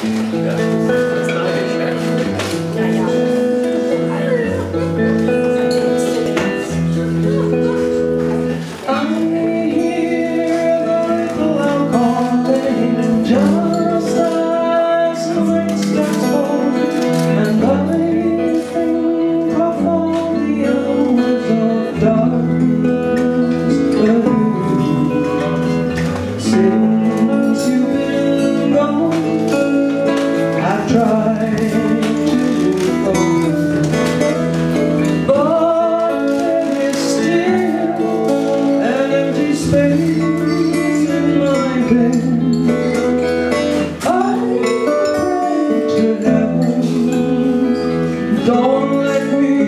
Yeah.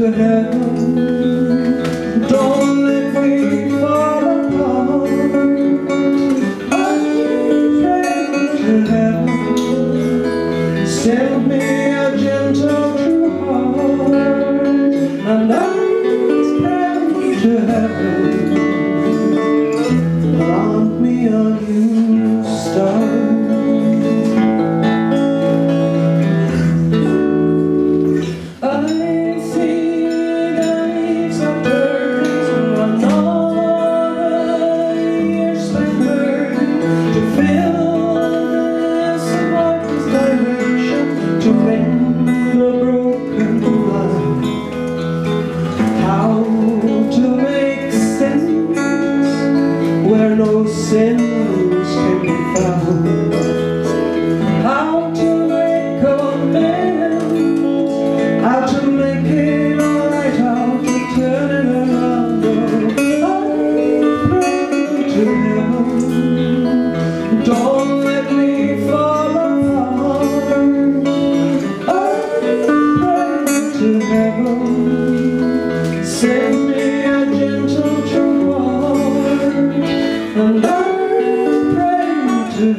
to heaven Don't let me fall apart. I'm praying to heaven Send me a gentle true heart. I'm praying to heaven. Me on you sin.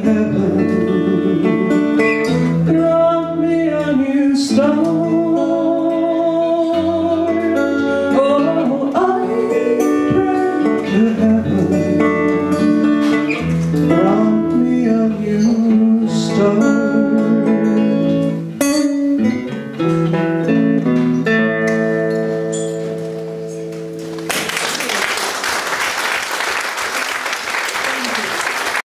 heaven Grant me a new Oh, I pray to heaven Grant me a new